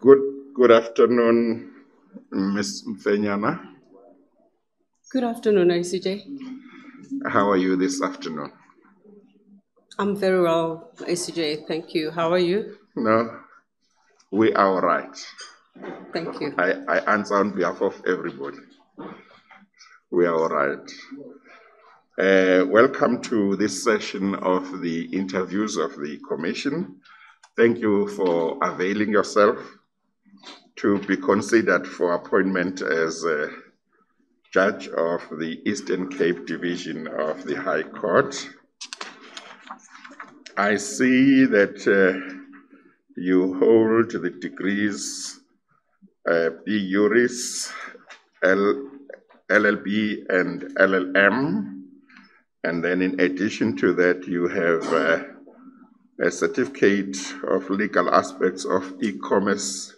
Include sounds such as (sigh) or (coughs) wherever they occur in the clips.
Good, good afternoon, Ms. Mfenyana. Good afternoon, ACJ. How are you this afternoon? I'm very well, ACJ. Thank you. How are you? No, we are all right. Thank you. I, I answer on behalf of everybody. We are all right. Uh, welcome to this session of the interviews of the Commission. Thank you for availing yourself to be considered for appointment as judge of the Eastern Cape Division of the High Court. I see that uh, you hold the degrees uh, B. Juris, L, LLB, and LLM. And then, in addition to that, you have uh, a certificate of legal aspects of e commerce,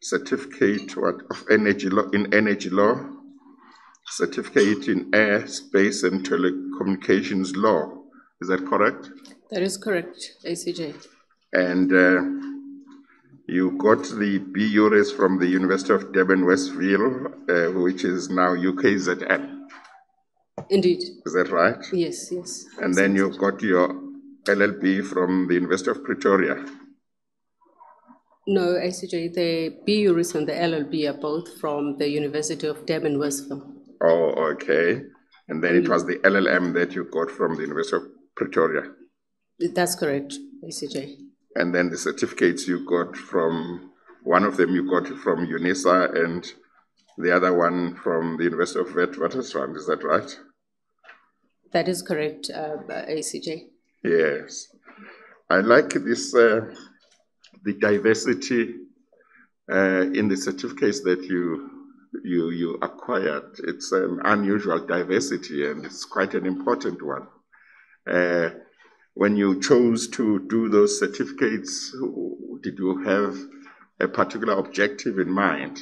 certificate of energy law, in energy law, certificate in air, space, and telecommunications law. Is that correct? That is correct, ACJ. And uh, you got the B. Juris from the University of Durban, Westville, uh, which is now UKZN. Indeed. Is that right? Yes, yes. And then you've got your LLB from the University of Pretoria. No, ACJ, the B. Juris and the LLB are both from the University of Durban, Westville. Oh, okay. And then it was the LLM that you got from the University of Pretoria. That's correct, ACJ. And then the certificates you got from one of them you got from UNISA and the other one from the University of Witwatersrand. Is that right? That is correct, uh, ACJ. Yes. I like this, uh, the diversity uh, in the certificates that you you you acquired. It's an unusual diversity, and it's quite an important one. Uh, when you chose to do those certificates, did you have a particular objective in mind?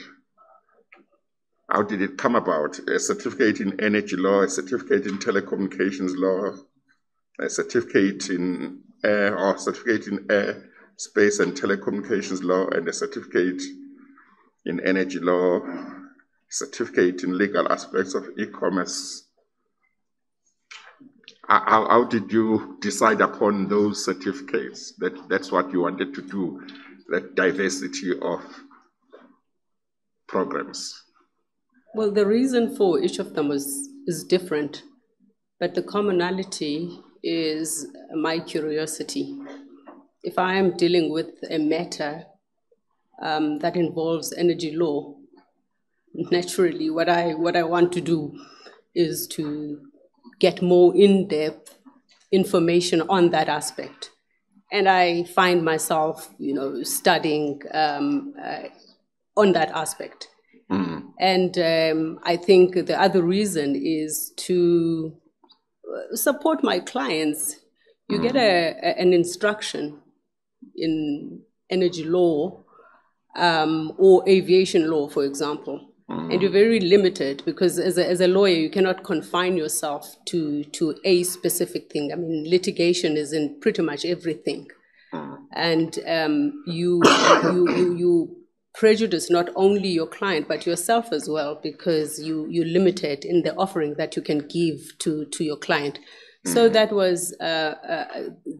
How did it come about? A certificate in energy law, a certificate in telecommunications law, a certificate in air or certificate in air, space and telecommunications law, and a certificate in energy law, certificate in legal aspects of e-commerce. How, how did you decide upon those certificates? That that's what you wanted to do, that diversity of programs. Well, the reason for each of them was is different, but the commonality is my curiosity. If I am dealing with a matter um, that involves energy law, naturally, what I what I want to do is to get more in-depth information on that aspect, and I find myself, you know, studying um, uh, on that aspect. Mm. And um, I think the other reason is to uh, support my clients. You get a, a, an instruction in energy law um, or aviation law, for example, and you're very limited because as a, as a lawyer, you cannot confine yourself to, to a specific thing. I mean, litigation is in pretty much everything. And um, you, you, you, you prejudice not only your client but yourself as well because you you limited in the offering that you can give to to your client so that was uh, uh,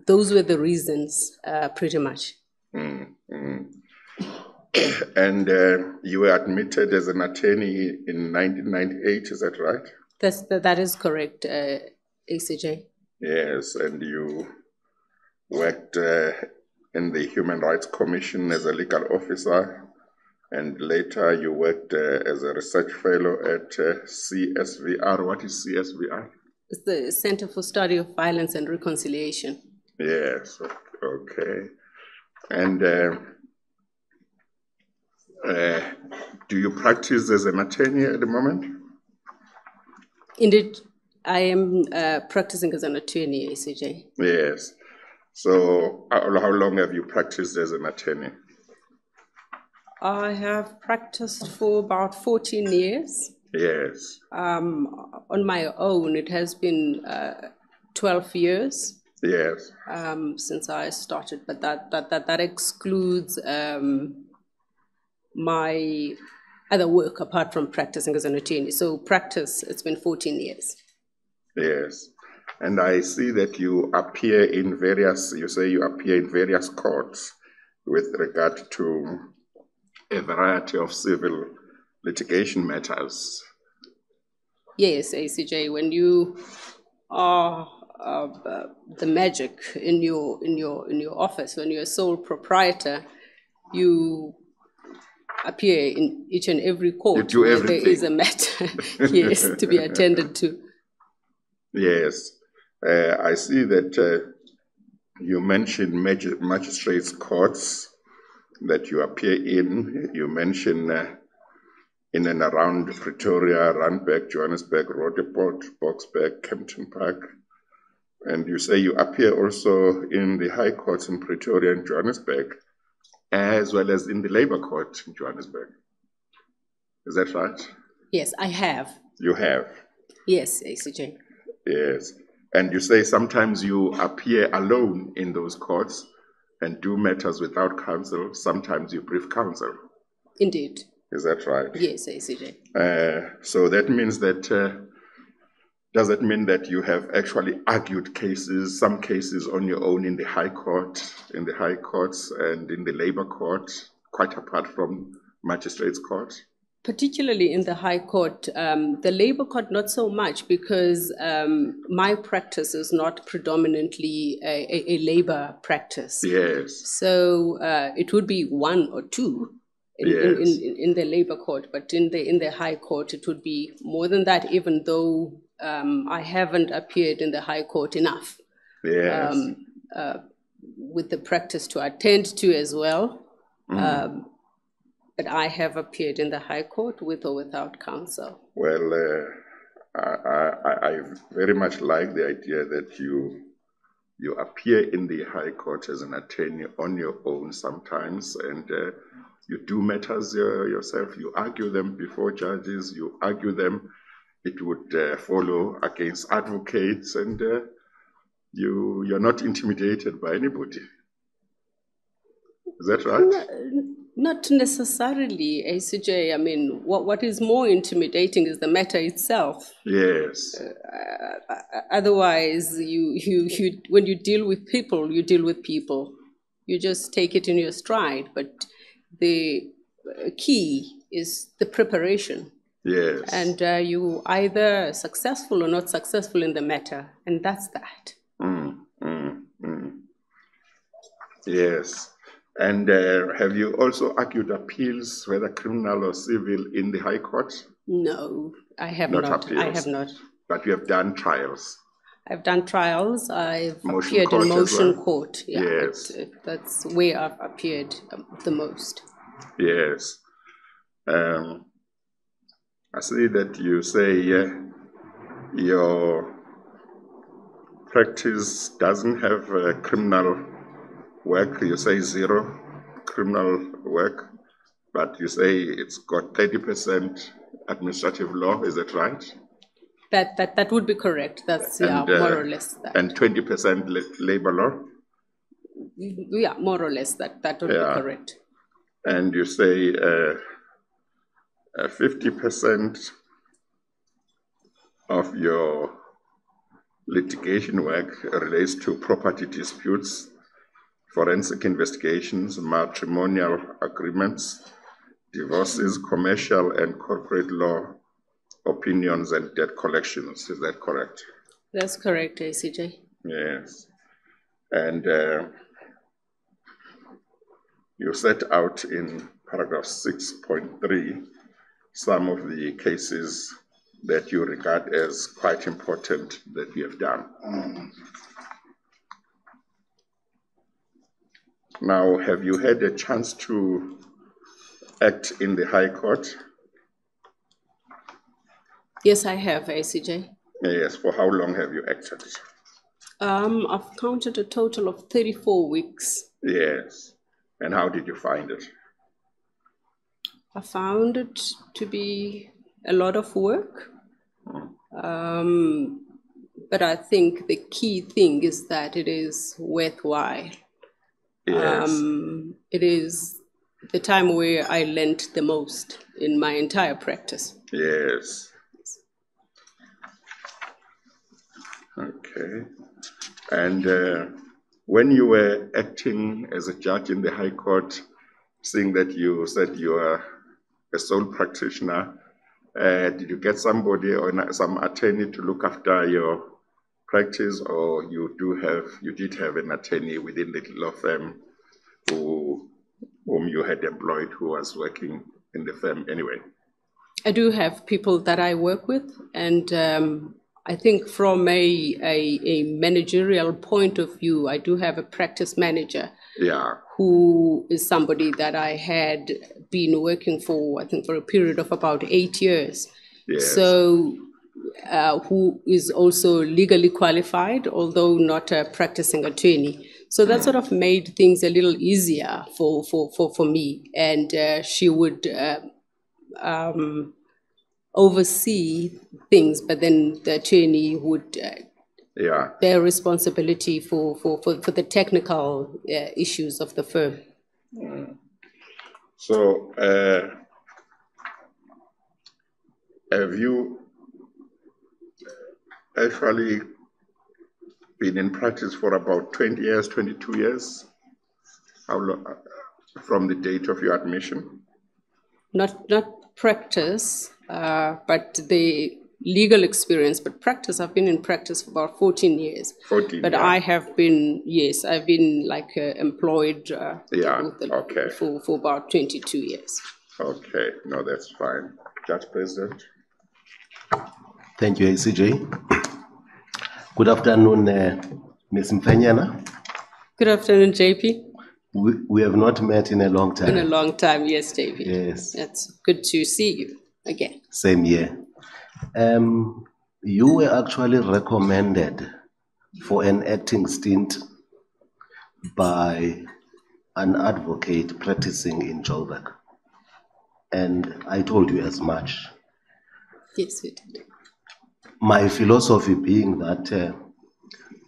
those were the reasons uh, pretty much Mm, mm. (coughs) and uh, you were admitted as an attorney in 1998, is that right? that's that, that is correct uh, acj Yes, and you worked uh, in the Human Rights Commission as a legal officer, and later you worked uh, as a research fellow at uh, CSVR. What is CSVR? It's the center for study of violence and reconciliation Yes, okay. And uh, uh, do you practice as an attorney at the moment? indeed i am uh, practicing as an attorney acj Yes. So, how, how long have you practiced as an attorney? i have practiced for about 14 years Yes. um, on my own it has been uh, 12 years Yes. um, since I started, but that that that, that excludes um, my other work apart from practicing as an attorney. So practice, it's been 14 years. Yes. And I see that you appear in various, you say you appear in various courts with regard to a variety of civil litigation matters. Yes, ACJ, when you are uh, the magic in your in your in your office, when you're a sole proprietor, you appear in each and every court do where everything. is a matter, (laughs) yes, to be (laughs) attended to. Yes. Uh, I see that uh, you mentioned magi- magistrates' courts that you appear in. You mention uh, in and around Pretoria, Randburg, Johannesburg, Roodepoort, Boksburg, Kempton Park. And you say you appear also in the High Courts in Pretoria and Johannesburg, as well as in the Labour Court in Johannesburg. Is that right? Yes, I have. You have. Yes, ACJ. Yes. And you say sometimes you appear alone in those courts and do matters without counsel. Sometimes you brief counsel. Indeed. Is that right? Yes, ACJ. Uh, so that means that, uh, does that mean that you have actually argued cases, some cases on your own in the High Court, in the High Courts and in the Labour Court, quite apart from Magistrates Court? particularly in the High Court, um, the Labour Court not so much because um, my practice is not predominantly a, a, a Labour practice. Yes. So uh, it would be one or two in, in, in, in the Labour Court, but in the in the High Court it would be more than that. Even though um, I haven't appeared in the High Court enough Yes. um, uh, with the practice to attend to as well. Mm. Um, but I have appeared in the High Court with or without counsel. Well, uh, I, I, I very much like the idea that you you appear in the High Court as an attorney on your own sometimes, and uh, you do matters uh, yourself. You argue them before judges. You argue them. It would uh, follow against advocates, and uh, you you're not intimidated by anybody. Is that right? Not necessarily, ACJ. I mean, what, what is more intimidating is the matter itself. Yes. Otherwise, you, you, you, when you deal with people, you deal with people. You just take it in your stride. But the uh, key is the preparation. Yes. And uh, you either successful or not successful in the matter, and that's that. Mm, mm, mm. Yes. And uh, have you also argued appeals, whether criminal or civil, in the High Court? No, I have Not not. I have not. But you have done trials. I've done trials. I've Motion appeared in motion well? court. Yeah, Yes. it- it- that's where I've appeared um, the most. Yes. Um, I see that you say uh, your practice doesn't have uh, criminal work. You say zero criminal work, but you say it's got 30% administrative law. Is that right? That that that would be correct. That's yeah, And, uh, more or less that. And 20% labor law. yeah, more or less that that would Yeah. be correct. and you say uh, uh, 50% of your litigation work relates to property disputes, forensic investigations, matrimonial agreements, divorces, commercial and corporate law opinions, and debt collections. Is that correct? That's correct, ACJ. Yes. And uh, you set out in paragraph 6.3 some of the cases that you regard as quite important that we have done. Now, have you had a chance to act in the High Court? Yes, I have ACJ. Yes. For how long have you acted? Um, I've counted a total of thirty-four weeks. Yes. And how did you find it? I found it to be a lot of work. Um, but I think the key thing is that it is worthwhile. Yes. Um, it is the time where I learnt the most in my entire practice. Yes. Okay. And uh, when you were acting as a judge in the High Court, seeing that you said you are a sole practitioner, uh, did you get somebody or some attorney to look after your practice, or you do have you did have an attorney within the law firm who whom you had employed who was working in the firm anyway? I do have people that I work with, and um, I think from a, a, a managerial point of view, I do have a practice manager Yeah. who is somebody that I had been working for, I think, for a period of about eight years. Yes. So, uh, who is also legally qualified, although not a practicing attorney. So that sort of made things a little easier for, for, for, for me. And uh, she would uh, um, oversee things, but then the attorney would uh, Yeah. bear responsibility for, for, for, for the technical uh, issues of the firm. So, uh, have you actually been in practice for about 20 years, 22 years? How long, from the date of your admission? Not, not practice, uh, but the legal experience, but practice, I've been in practice for about 14 years. 14 But yeah. I have been, yes, I've been like uh, employed uh, Yeah, the- okay. for, for about 22 years. Okay, no, that's fine. Judge President? Thank you, ACJ. Good afternoon, uh, Ms. Mfenyana. Good afternoon, JP. We, we have not met in a long time. In a long time, yes, JP. Yes, It's good to see you again. same year. Um, you were actually recommended for an acting stint by an advocate practicing in Joburg. And I told you as much. Yes, we did. my philosophy being that uh,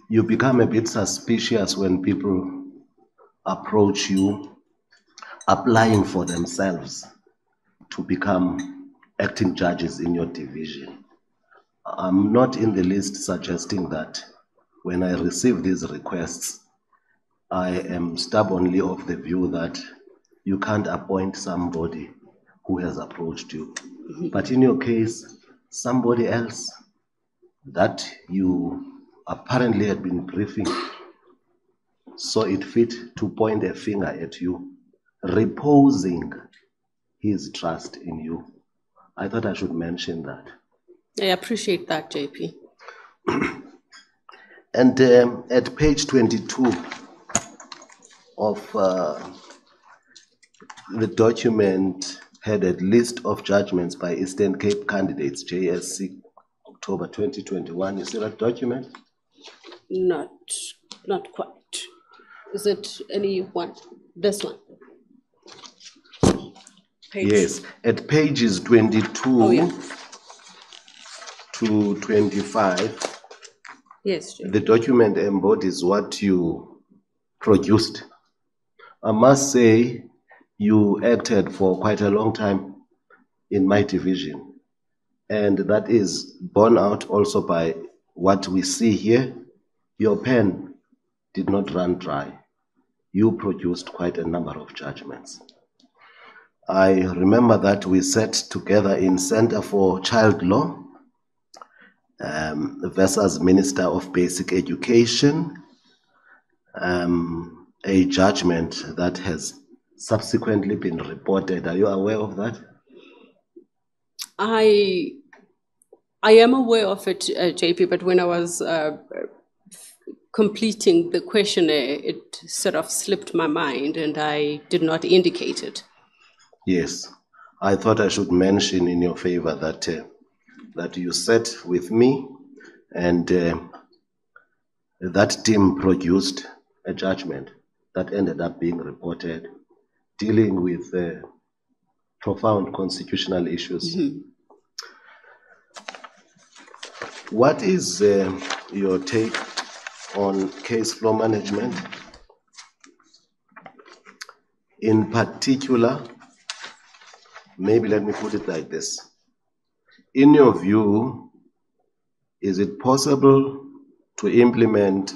you become a bit suspicious when people approach you applying for themselves to become acting judges in your division. I'm not in the least suggesting that when I receive these requests, I am stubbornly of the view that you can't appoint somebody who has approached you. But in your case, somebody else that you apparently had been briefing saw it fit to point a finger at you, reposing his trust in you. I thought I should mention that. I appreciate that, JP. (clears throat) And um, at page 22 of uh, the document headed List of Judgments by Eastern Cape Candidates, JSC, October 2021, you see that document? Not, not quite. Is it any one? This one? Page- Yes, at pages 22 Oh, yeah. to 25, Yes, the document embodies what you produced. I must say, you acted for quite a long time in my division. And that is borne out also by what we see here. Your pen did not run dry. You produced quite a number of judgments. I remember that we sat together in Center for Child Law um, versus Minister of Basic Education, um, a judgment that has subsequently been reported. Are you aware of that? I, I am aware of it, uh, JP, but when I was uh, completing the questionnaire, it sort of slipped my mind and I did not indicate it. Yes. I thought I should mention in your favor that uh, that you sat with me and uh, that team produced a judgment that ended up being reported dealing with uh, profound constitutional issues. What is uh, your take on case flow management? In particular, maybe let me put it like this. In your view, is it possible to implement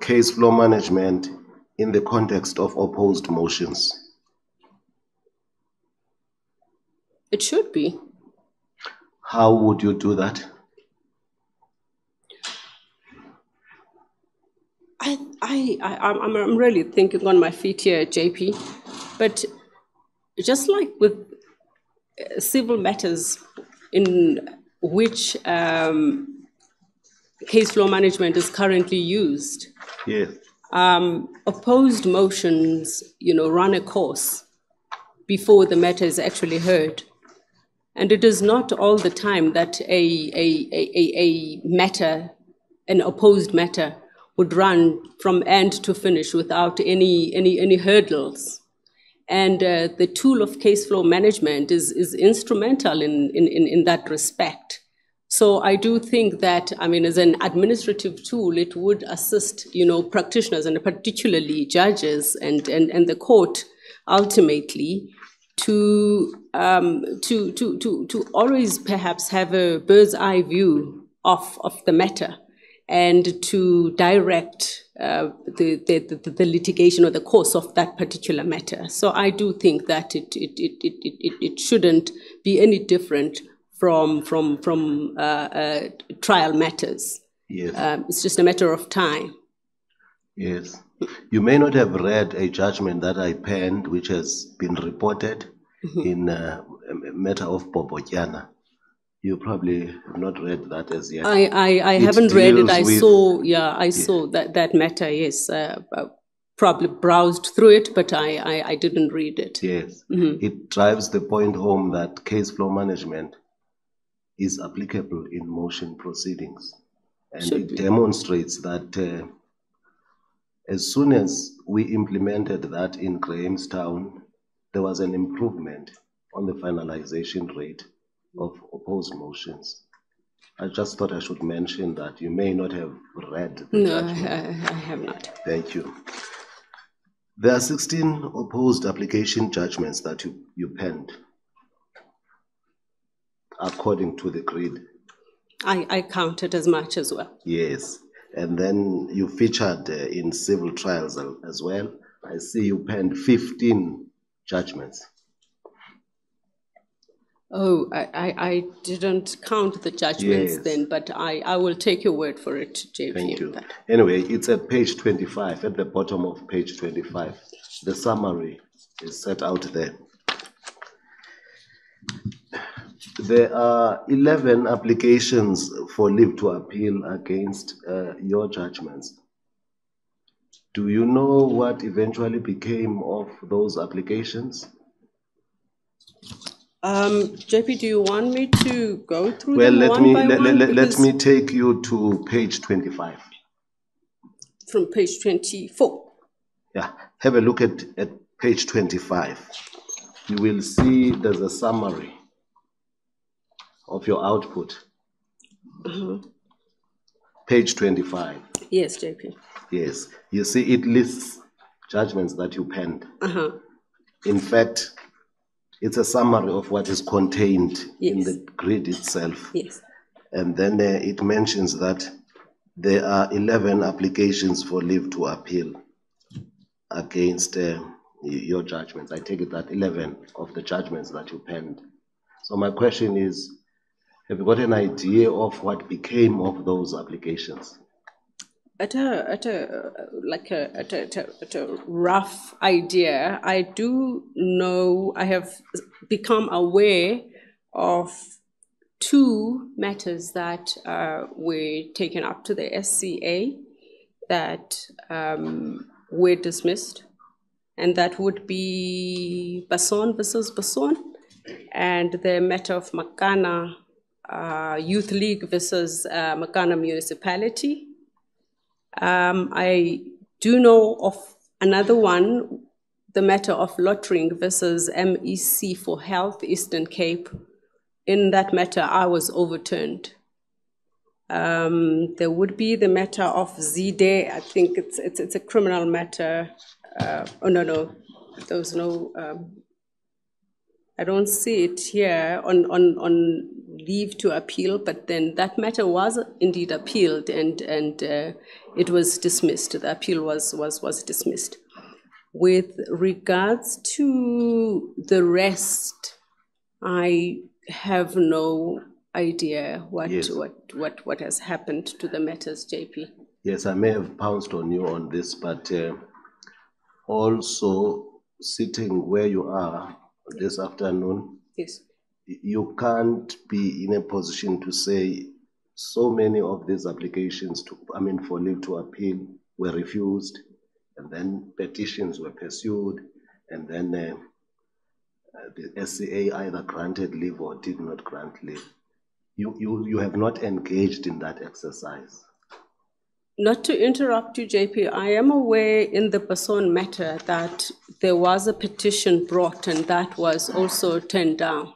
case flow management in the context of opposed motions? It should be. How would you do that? I, I, I, I'm, I'm- really thinking on my feet here, JP. But just like with civil matters in which um, case flow management is currently used, Yes. um, opposed motions, you know, run a course before the matter is actually heard. And it is not all the time that a, a, a, a, a matter, an opposed matter, would run from end to finish without any, any, any hurdles. And uh, the tool of case flow management is, is instrumental in, in, in, that respect. So I do think that, I mean, as an administrative tool, it would assist, you know, practitioners and particularly judges and, and, and the court ultimately to, um, to, to, to, to always perhaps have a bird's eye view of, of the matter and to direct uh, the, the, the, the litigation or the course of that particular matter. So I do think that it, it, it, it, it, it- shouldn't be any different from, from, from uh, uh, trial matters. Yes. Um, it's just a matter of time. Yes. You may not have read a judgment that I penned, which has been reported in uh, a matter of Popotyana. You probably have not read that as yet. I, I, I It haven't read it. I with- saw, yeah, I saw that, that matter, yes. Uh, uh, probably browsed through it, but I, I, I didn't read it. Yes. It drives the point home that case flow management is applicable in motion proceedings. And Should it be. demonstrates that uh, as soon as we implemented that in Grahamstown, there was an improvement on the finalization rate of opposed motions. I just thought I should mention that. You may not have read the No, I, judgment. I I have not. Thank you. There are 16 opposed application judgments that you, you penned according to the grid. I, I counted as much as well. Yes. And then you featured uh, in civil trials as well. I see you penned 15 judgments. Oh, I, I, I didn't count the judgments Yes. then, but I, I will take your word for it, JP. Thank you. Anyway, it's at page 25, at the bottom of page 25. The summary is set out there. There are 11 applications for leave to appeal against uh, your judgments. Do you know what eventually became of those applications? Um, JP, do you want me to go through Well, them let one me, by let, one? let, let Because me take you to page 25. From page twenty-four. Yeah, have a look at, at page twenty-five. You will see there's a summary of your output. Page twenty-five, Yes, JP. yes. You see it lists judgments that you penned. Uh-huh. In fact, it's a summary of what is contained in Yes. the grid itself. Yes. And then uh, it mentions that there are 11 applications for leave to appeal against uh, y- your judgments. I take it that 11 of the judgments that you penned. So my question is, have you got an idea of what became of those applications? At a, at a, like a, at a, at a, at a rough idea, I do know, I have become aware of two matters that uh, were taken up to the SCA that um, were dismissed. And that would be Basson versus Basson and the matter of Makana uh, Youth League versus uh, Makana Municipality. Um, I do know of another one, the matter of Lottering versus MEC for Health, Eastern Cape. In that matter, I was overturned. Um, there would be the matter of Zide, I think it's, it's, it's a criminal matter. Uh, oh, no, no. there was no, um, I don't see it here on, on, on leave to appeal, but then that matter was indeed appealed and, and uh, it was dismissed. The appeal was, was, was dismissed. With regards to the rest, I have no idea what, Yes. what, what, what has happened to the matters, JP. Yes, I may have pounced on you on this, but uh, also sitting where you are this afternoon, Yes. you can't be in a position to say so many of these applications to, I mean, for leave to appeal were refused, and then petitions were pursued, and then uh, uh, the SCA either granted leave or did not grant leave. You, you, you have not engaged in that exercise. Not to interrupt you, JP, I am aware in the Basson matter that there was a petition brought and that was also turned down.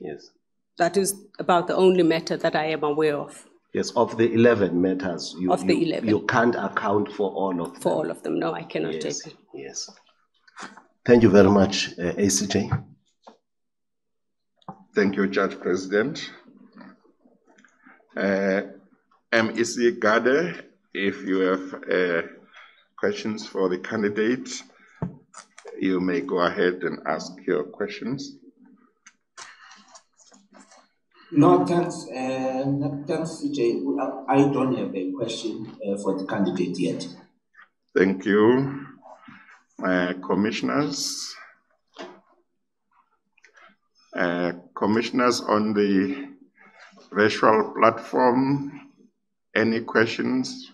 Yes. That is about the only matter that I am aware of Yes, of the 11 matters, you, Of the you, 11. you can't account for all of them. for all of them. No, I cannot, Yes, JP. yes. Thank you very much, uh, ACJ. Thank you, Judge President. Uh, MEC Gade, if you have uh, questions for the candidate, you may go ahead and ask your questions. No, thanks, uh, no, thanks, CJ. I I don't have a question uh, for the candidate yet. Thank you. Uh, Commissioners? Uh, Commissioners on the virtual platform, any questions?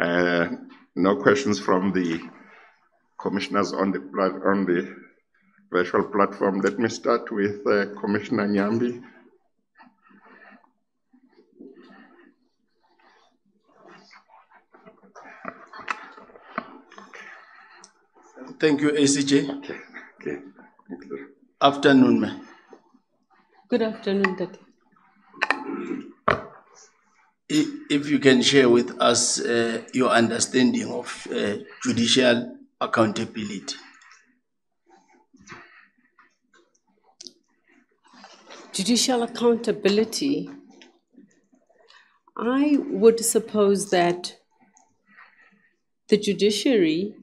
Uh, No questions from the commissioners on the on the virtual platform. Let me start with uh, Commissioner Nyambi. Thank you, ACJ. Okay, okay. Afternoon, ma'am. Good afternoon, Daddy. If you can share with us uh, your understanding of uh, judicial accountability. Judicial accountability, I would suppose that the judiciary,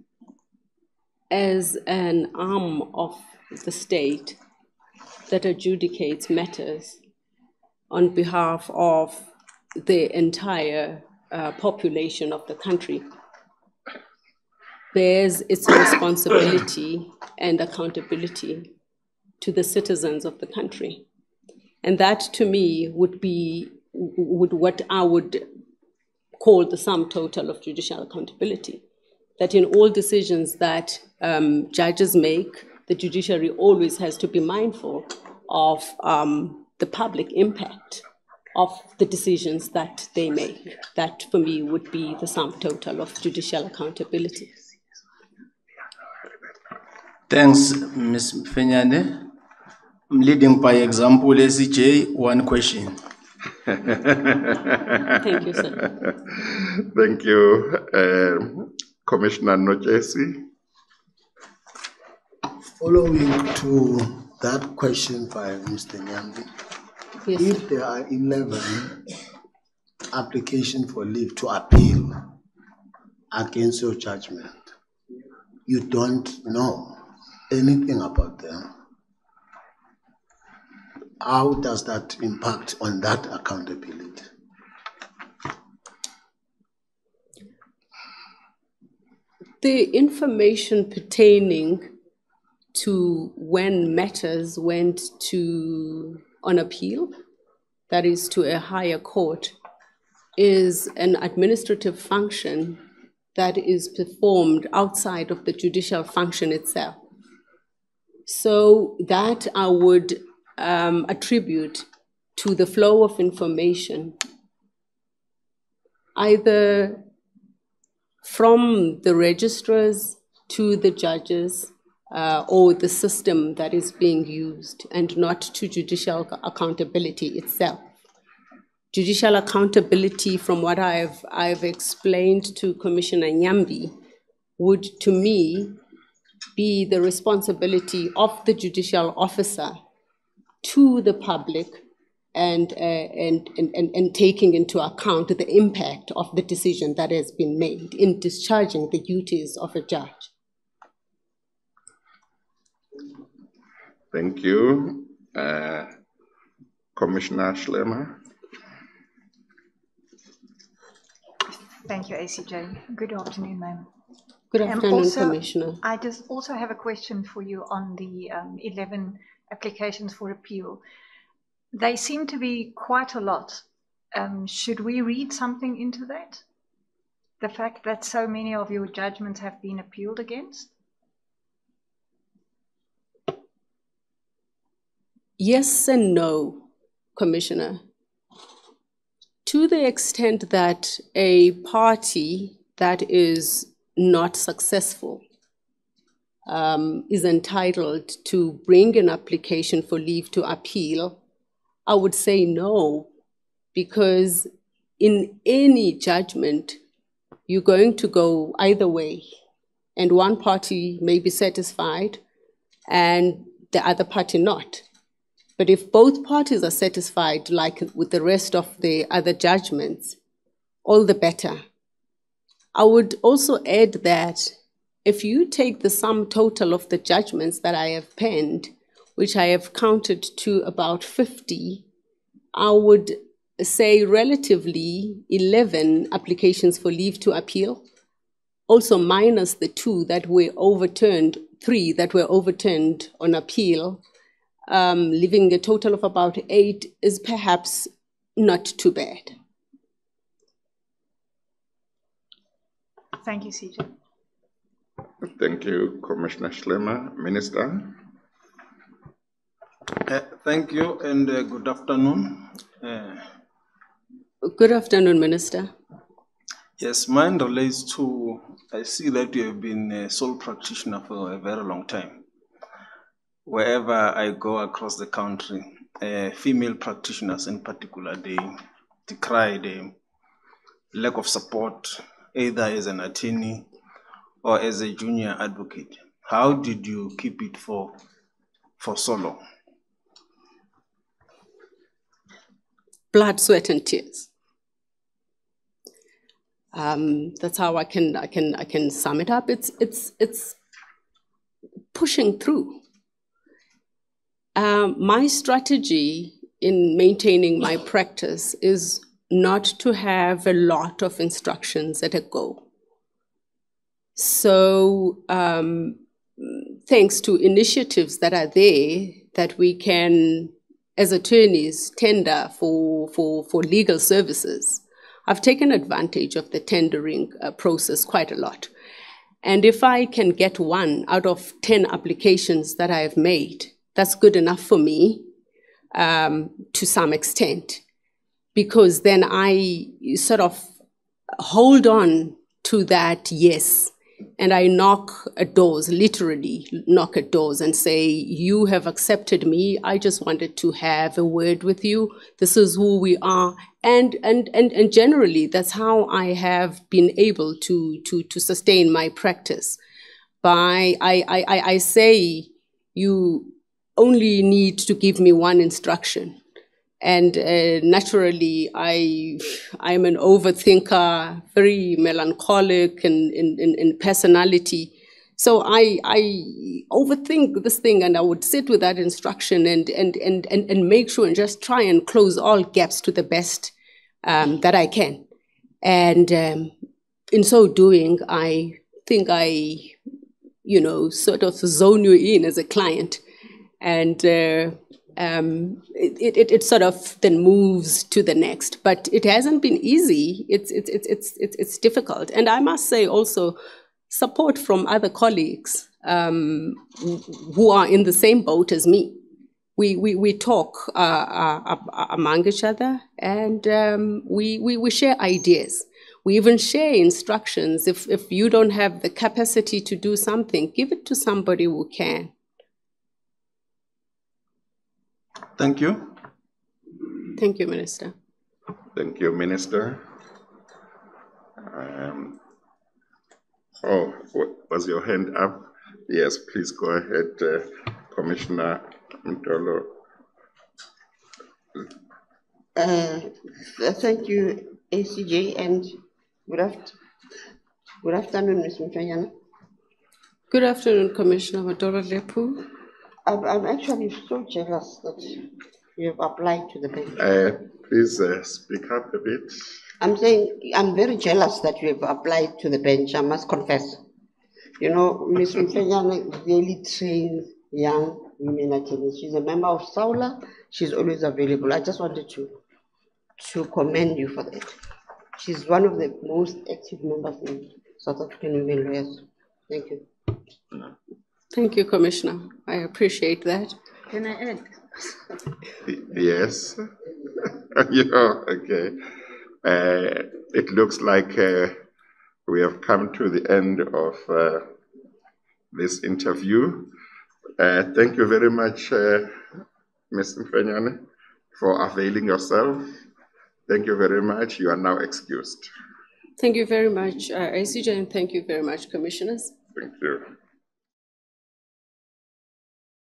as an arm of the state that adjudicates matters on behalf of the entire uh, population of the country, bears its responsibility and accountability to the citizens of the country. And that to me would be would what I would call the sum total of judicial accountability. That in all decisions that um, judges make, the judiciary always has to be mindful of um, the public impact of the decisions that they make. That for me would be the sum total of judicial accountability. Thanks, Ms. Mfenyana. I'm leading by example, ACJ, one question. (laughs) Thank you, sir. Thank you. Um, Commissioner Nojesi. Following to that question by Mr. Nyambi, Yes, if there are eleven application for leave to appeal against your judgment, you don't know anything about them. How does that impact on that accountability? The information pertaining to when matters went to on appeal, that is to a higher court, is an administrative function that is performed outside of the judicial function itself. So that I would um, attribute to the flow of information, either from the registrars to the judges uh, or the system that is being used and not to judicial accountability itself. judicial accountability, from what I've, I've explained to Commissioner Nyambi, would to me be the responsibility of the judicial officer to the public and, uh, and, and, and, and taking into account the impact of the decision that has been made in discharging the duties of a judge. Thank you. Uh, Commissioner Schlemmer. Thank you, ACJ. Good afternoon, ma'am. Good Um, afternoon, also, Commissioner. I just also have a question for you on the um, 11 applications for appeal. They seem to be quite a lot. Um, should we read something into that? The fact that so many of your judgments have been appealed against? Yes and no, Commissioner. To the extent that a party that is not successful um, is entitled to bring an application for leave to appeal, I would say no, because in any judgment, you're going to go either way, and one party may be satisfied and the other party not. But if both parties are satisfied, like with the rest of the other judgments, all the better. I would also add that if you take the sum total of the judgments that I have penned, which I have counted to about 50, I would say relatively 11 applications for leave to appeal, also minus the two that were overturned, three that were overturned on appeal, um, leaving a total of about eight is perhaps not too bad. Thank you, CJ. Thank you, Commissioner Schlemmer. Minister. Uh, Thank you and uh, good afternoon. Uh, Good afternoon, Minister. Yes, mine relates to, I see that you have been a sole practitioner for a very long time. Wherever I go across the country, uh, female practitioners in particular, they decry the lack of support, either as an attorney or as a junior advocate. How did you keep it for, for so long? Blood, sweat, and tears. Um, that's how I can I can I can sum it up. It's it's it's pushing through. Um, my strategy in maintaining my practice is not to have a lot of instructions at a go. So, um, thanks to initiatives that are there that we can, as attorneys, tender for, for, for legal services, I've taken advantage of the tendering uh, process quite a lot. And if I can get one out of 10 applications that I have made, that's good enough for me um, to some extent, because then I sort of hold on to that yes. And I knock at doors, literally knock at doors and say, You have accepted me. I just wanted to have a word with you. This is who we are. And and and, and generally that's how I have been able to to to sustain my practice. By I I, I I say you only need to give me one instruction. And uh, naturally i i'm an overthinker very melancholic in, in, in personality. So i i overthink this thing and i would sit with that instruction and and and and, and make sure and just try and close all gaps to the best um, that i can. And um, in so doing i think i you know sort of zone you in as a client and uh, um, it, it, it sort of then moves to the next. But it hasn't been easy. It's, it's, it's, it's, it's, difficult. And I must say also, support from other colleagues um, who are in the same boat as me. We, we, we talk uh, uh, among each other and um, we, we, we share ideas. We even share instructions. If, if you don't have the capacity to do something, give it to somebody who can. Thank you. Thank you, Minister. Thank you, Minister. Um, oh, was your hand up? Yes, please go ahead, uh, Commissioner Mtolo. Uh, Thank you, ACJ, and good aft- good afternoon, Ms. Mfenyana. Good afternoon, Commissioner Madora Lepu. I'm, I'm actually so jealous that you have applied to the bank. Uh, please uh, speak up a bit. I'm saying, I'm very jealous that you have applied to the bench, I must confess. You know, Ms. (laughs) Mfenyana really trains young women attorneys. She's a member of SAWLA, she's always available. I just wanted to, to commend you for that. She's one of the most active members in South African Women Lawyers. Thank you. Thank you, Commissioner. I appreciate that. Can I add? Yes. (laughs) Yeah, okay. Uh, it looks like uh, we have come to the end of uh, this interview. Uh, thank you very much, uh, Ms. Mfenyana, for availing yourself. Thank you very much. You are now excused. Thank you very much, uh, ACJ, and thank you very much, Commissioners. Thank you.